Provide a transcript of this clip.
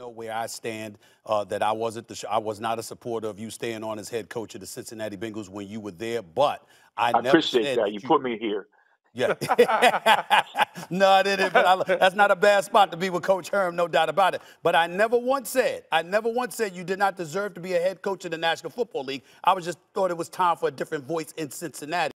know where I stand. Uh, that I wasn't the, I was not a supporter of you staying on as head coach of the Cincinnati Bengals when you were there. But I, I never appreciate said that. that You you put me here. yeah. no, I didn't. But I, that's not a bad spot to be with Coach Herm, no doubt about it. But I never once said, I never once said you did not deserve to be a head coach in the National Football League. I was just thought it was time for a different voice in Cincinnati.